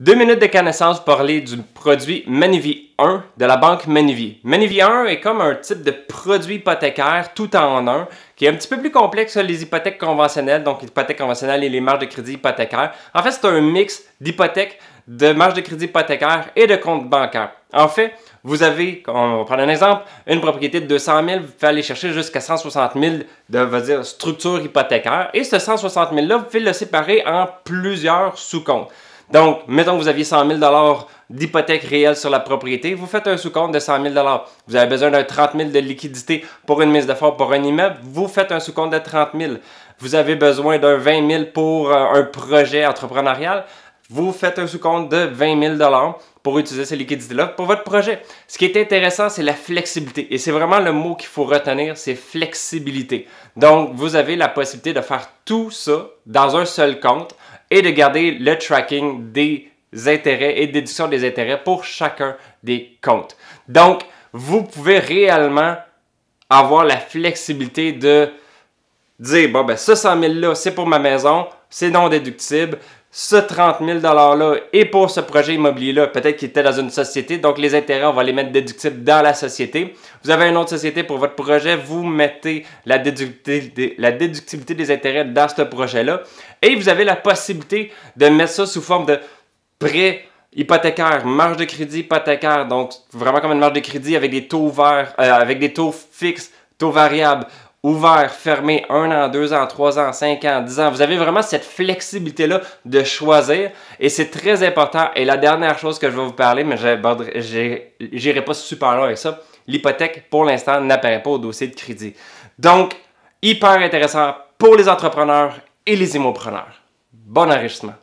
Deux minutes de connaissance pour parler du produit Manivie 1 de la banque Manivie. Manivie 1 est comme un type de produit hypothécaire tout en un, qui est un petit peu plus complexe que les hypothèques conventionnelles, donc l'hypothèque conventionnelle et les marges de crédit hypothécaires. En fait, c'est un mix d'hypothèques, de marges de crédit hypothécaires et de comptes bancaires. En fait, vous avez, on va prendre un exemple, une propriété de 200 000, vous pouvez aller chercher jusqu'à 160 000 de va dire, structure hypothécaire. Et ce 160 000-là, vous pouvez le séparer en plusieurs sous-comptes. Donc, mettons que vous aviez 100 000 d'hypothèque réelle sur la propriété, vous faites un sous-compte de 100 000 Vous avez besoin d'un 30 000 de liquidité pour une mise de fonds pour un immeuble, vous faites un sous-compte de 30 000 Vous avez besoin d'un 20 000 pour euh, un projet entrepreneurial, vous faites un sous-compte de 20 000 pour utiliser ces liquidités-là pour votre projet. Ce qui est intéressant, c'est la flexibilité. Et c'est vraiment le mot qu'il faut retenir, c'est flexibilité. Donc, vous avez la possibilité de faire tout ça dans un seul compte et de garder le tracking des intérêts et déduction des intérêts pour chacun des comptes. Donc, vous pouvez réellement avoir la flexibilité de dire, bon, ben, ce 100 000-là, c'est pour ma maison, c'est non déductible. Ce 30 000 $-là est pour ce projet immobilier-là, peut-être qu'il était dans une société, donc les intérêts, on va les mettre déductibles dans la société. Vous avez une autre société pour votre projet, vous mettez la déductibilité, la déductibilité des intérêts dans ce projet-là. Et vous avez la possibilité de mettre ça sous forme de prêt hypothécaire, marge de crédit hypothécaire, donc vraiment comme une marge de crédit avec des taux verts, euh, avec des taux fixes, taux variables ouvert, fermé, un an, deux ans, trois ans, cinq ans, dix ans. Vous avez vraiment cette flexibilité-là de choisir et c'est très important. Et la dernière chose que je vais vous parler, mais je n'irai pas super loin avec ça, l'hypothèque pour l'instant n'apparaît pas au dossier de crédit. Donc, hyper intéressant pour les entrepreneurs et les immopreneurs. Bon enrichissement.